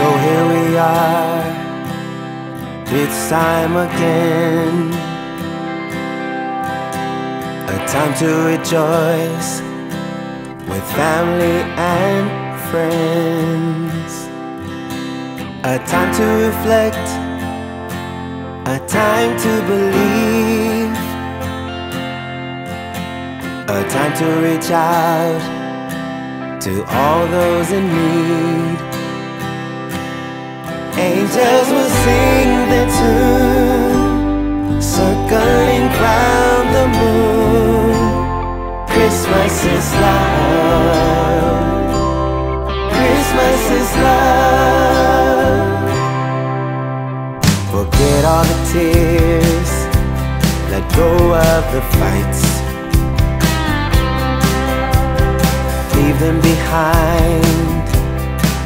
So here we are, it's time again. A time to rejoice with family and friends. A time to reflect, a time to believe, a time to reach out to all those in need. Angels will sing their tune, circling round the moon. Christmas is love. Christmas is love. Forget all the tears, let go of the fights. Leave them behind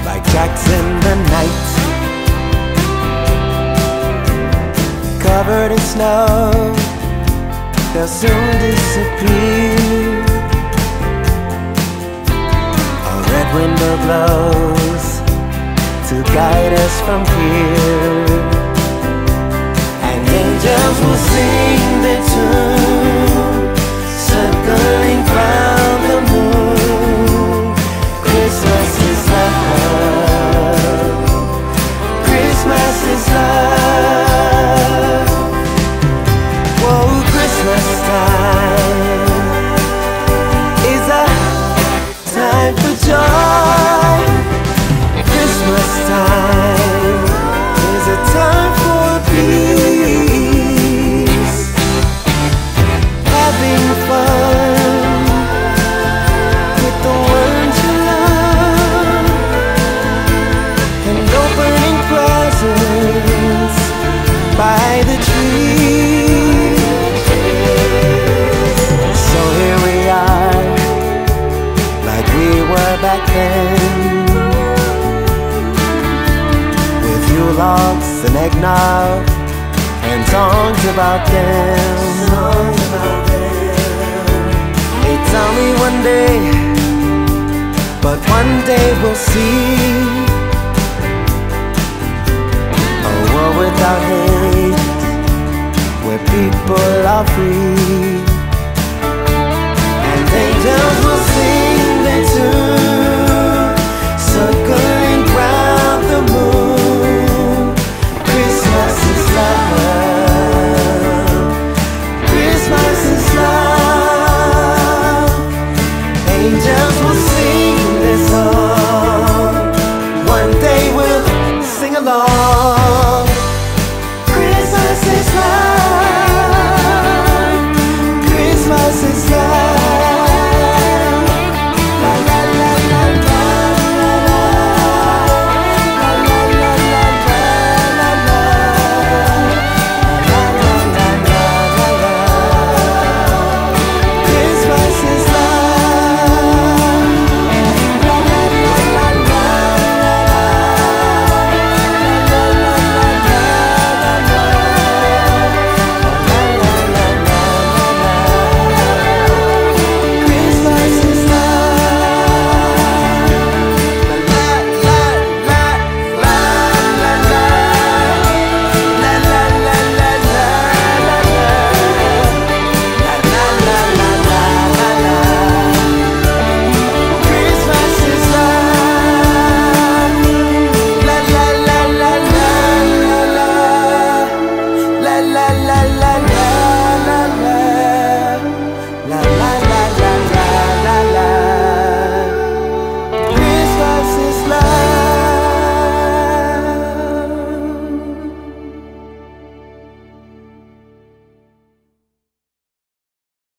like cracks in the night. Covered in snow, they'll soon disappear. A red window glows to guide us from here, and angels will sing their tune, back then, with Yule logs and eggnog and. Songs about them. They tell me one day, but one day we'll see. A world without hate, where people are free. alone